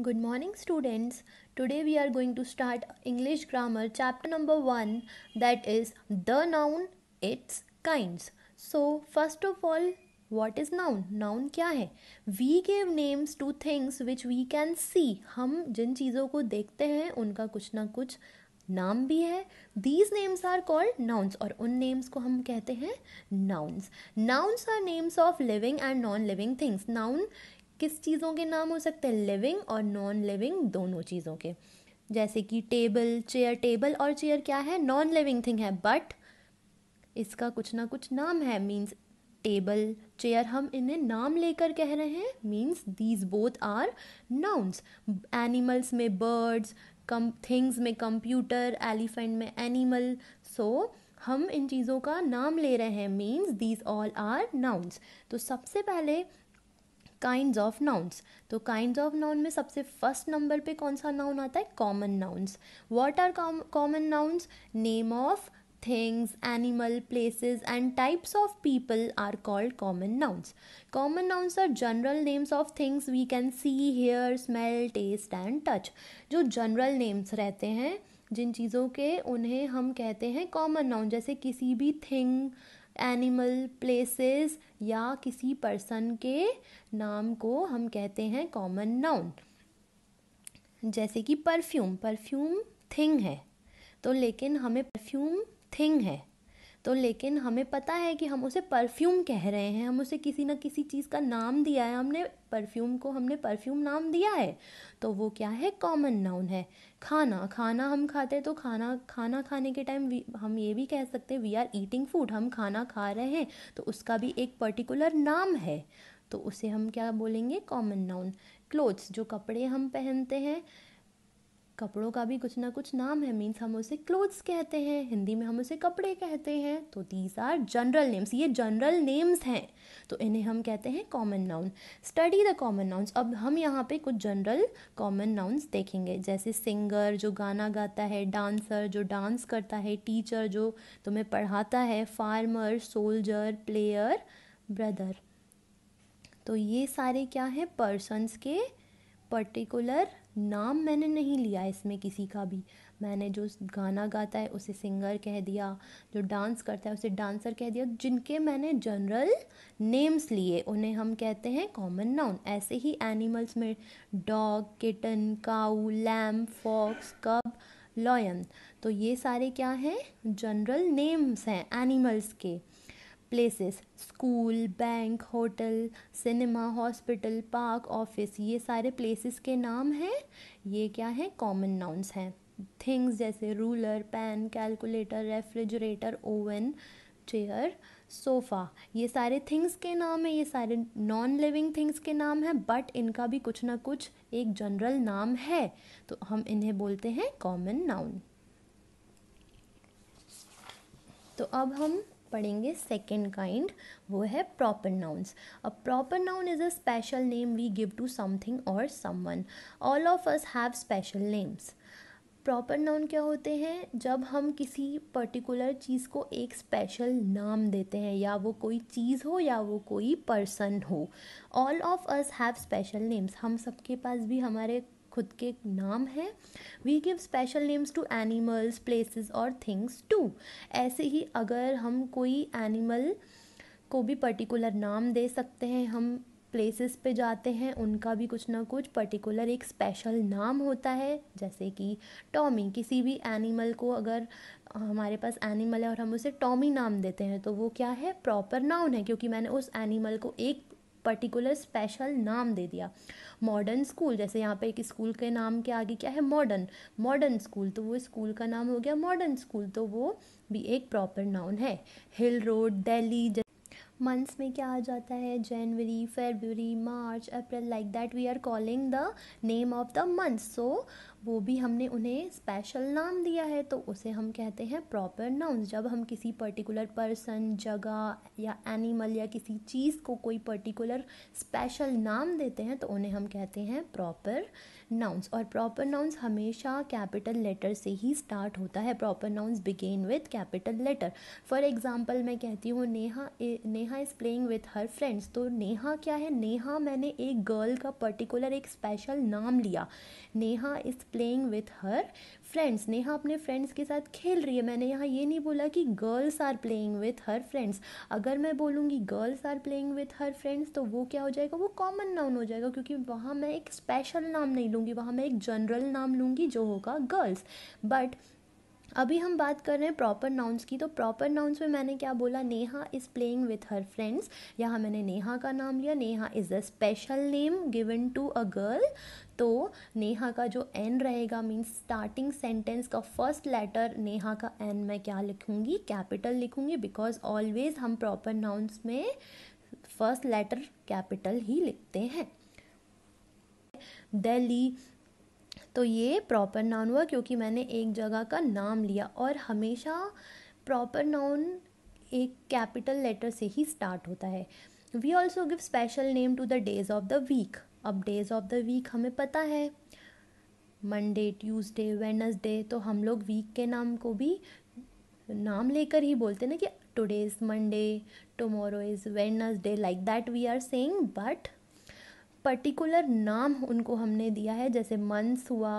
Good morning students today we are going to start English grammar chapter number one that is the noun its kinds so first of all what is noun noun क्या है? We gave names to things which we can see हम जिन चीज़ों को देखते हैं, उनका कुछ ना कुछ नाम भी है। These names are called nouns और उन नेम्स को हम कहते हैं nouns nouns are names of living and non living things noun किस चीज़ों के नाम हो सकते हैं? लिविंग और नॉन लिविंग दोनों चीज़ों के। जैसे कि टेबल चेयर टेबल और चेयर क्या है? नॉन लिविंग थिंग है बट इसका कुछ ना कुछ नाम है। मीन्स टेबल चेयर हम इन्हें नाम लेकर कह रहे हैं। Means these both are nouns animals में बर्ड्स कम थिंग्स में कंप्यूटर एलिफेंट में एनिमल सो हम इन चीज़ों का नाम ले रहे हैं। Means these all are nouns तो सबसे पहले काइंड ऑफ़ नाउन्स तो काइंड ऑफ़ नाउन में सबसे फ़र्स्ट नंबर पे कौन सा नाउन आता है? Common nouns what are common nouns name of things animal places and types of people are called common nouns common nouns are general names of things we can see hear smell taste and touch जो general names रहते हैं, जिन चीज़ों के उन्हें हम कहते हैं common noun जैसे किसी भी थिंग एनिमल प्लेसेस या किसी पर्सन के नाम को हम कहते हैं कॉमन नाउन जैसे कि परफ्यूम परफ्यूम थिंग है। तो लेकिन हमें परफ्यूम थिंग है। तो लेकिन हमें पता है कि हम उसे परफ्यूम कह रहे हैं, हम उसे किसी न किसी चीज़ का नाम दिया है, हमने परफ्यूम को, हमने परफ्यूम नाम दिया है। तो वो क्या है? कॉमन नाउन है। खाना खाना हम खाते तो खाना खाना खाने के टाइम हम ये भी कह सकते हैं वी आर ईटिंग फ़ूड हम खाना खा रहे हैं तो उसका भी एक पर्टिकुलर नाम है। तो उसे हम क्या बोलेंगे? कॉमन नाउन क्लोथ्स जो कपड़े हम पहनते हैं कपड़ों का भी कुछ ना कुछ नाम है मीन्स हम उसे क्लोथ्स कहते हैं, हिंदी में हम उसे कपड़े कहते हैं तो दीज आर जनरल नेम्स ये जनरल नेम्स हैं तो इन्हें हम कहते हैं common noun study the common nouns अब हम यहाँ पे कुछ जनरल कॉमन नाउन्स देखेंगे, जैसे सिंगर जो गाना गाता है डांसर जो डांस करता है टीचर जो तुम्हें पढ़ाता है फार्मर सोल्जर प्लेयर ब्रदर तो ये सारे क्या हैं? पर्सनस के पर्टिकुलर नाम मैंने नहीं लिया इसमें किसी का भी। मैंने जो गाना गाता है, उसे सिंगर कह दिया, जो डांस करता है, उसे डांसर कह दिया, जिनके मैंने जनरल नेम्स लिए, उन्हें हम कहते हैं कॉमन नाउन ऐसे ही एनिमल्स में dog kitten cow lamb fox cub lion तो ये सारे क्या हैं? जनरल नेम्स हैं एनिमल्स के। Places school bank hotel cinema hospital park office ये सारे प्लेसेस के नाम हैं। ये क्या है? कॉमन नाउन्स हैं। थिंग्स जैसे ruler pen calculator refrigerator oven chair sofa ये सारे थिंग्स के नाम हैं। ये सारे नॉन लिविंग थिंग्स के नाम हैं बट इनका भी कुछ ना कुछ एक जनरल नाम है। तो हम इन्हें बोलते हैं कॉमन नाउन तो अब हम पढ़ेंगे सेकेंड काइंड वो है proper nouns a proper noun is a special name we give to something और someone all of us have special names proper noun क्या होते हैं? जब हम किसी पर्टिकुलर चीज़ को एक स्पेशल नाम देते हैं, या वो कोई चीज़ हो या वो कोई पर्सन हो all of us have special names हम सबके पास भी हमारे खुद के एक नाम हैं। We give special names to animals places और थिंग्स टू ऐसे ही अगर हम कोई एनिमल को भी पर्टिकुलर नाम दे सकते हैं, हम प्लेसेस पे जाते हैं, उनका भी कुछ ना कुछ पर्टिकुलर एक स्पेशल नाम होता है। जैसे कि टॉमी किसी भी एनिमल को अगर हमारे पास एनिमल है और हम उसे टॉमी नाम देते हैं तो वो क्या है? प्रॉपर नाउन है, क्योंकि मैंने उस एनिमल को एक पर्टिकुलर स्पेशल नाम दे दिया। मॉडर्न स्कूल जैसे यहाँ पे एक स्कूल के नाम के आगे क्या है? मॉडर्न मॉडर्न स्कूल तो वो स्कूल का नाम हो गया मॉडर्न स्कूल तो वो भी एक प्रॉपर नाउन है। हिल रोड दिल्ली मंथ्स में क्या आ जाता है? January February March April like that we are calling the name of the month so वो भी हमने उन्हें स्पेशल नाम दिया है तो उसे हम कहते हैं प्रॉपर नाउन्स जब हम किसी पर्टिकुलर पर्सन जगह या एनिमल या किसी चीज़ को कोई पर्टिकुलर स्पेशल नाम देते हैं तो उन्हें हम कहते हैं प्रॉपर नाउन्स और प्रॉपर नाउन्स हमेशा कैपिटल लेटर से ही स्टार्ट होता है। Proper nouns begin with capital letter for example मैं कहती हूँ, Neha Neha is playing with her friends तो नेहा क्या है? नेहा मैंने एक गर्ल का पर्टिकुलर एक स्पेशल नाम लिया। Neha is playing with her friends Neha अपने फ्रेंड्स के साथ खेल रही है। मैंने यहाँ ये नहीं बोला कि girls are playing with her friends अगर मैं बोलूँगी girls are playing with her friends तो वो क्या हो जाएगा? वो कॉमन नाउन हो जाएगा, क्योंकि वहाँ मैं एक स्पेशल नाम नहीं लूँगी, वहाँ मैं एक जनरल नाम लूँगी जो होगा गर्ल्स बट अभी हम बात कर रहे हैं प्रॉपर नाउन्स की तो प्रॉपर नाउन्स में मैंने क्या बोला? Neha is playing with her friends यहाँ मैंने नेहा का नाम लिया। Neha is a special name given to a girl तो नेहा का जो एन रहेगा मीन्स स्टार्टिंग सेंटेंस का फ़र्स्ट लेटर नेहा का एन मैं क्या लिखूँगी? कैपिटल लिखूँगी बिकॉज़ ऑलवेज हम प्रॉपर नाउन्स में फ़र्स्ट लेटर कैपिटल ही लिखते हैं। दिल्ली तो ये प्रॉपर नाउन हुआ क्योंकि मैंने एक जगह का नाम लिया और हमेशा प्रॉपर नाउन एक कैपिटल लेटर से ही स्टार्ट होता है। We also give special name to the days of the week अब डेज़ ऑफ़ द वीक हमें पता है। मंडे ट्यूसडे वेनसडे तो हम लोग वीक के नाम को भी नाम लेकर ही बोलते ना कि today is Monday tomorrow is Wednesday like that we are saying but particular नाम उनको हमने दिया है जैसे मंस हुआ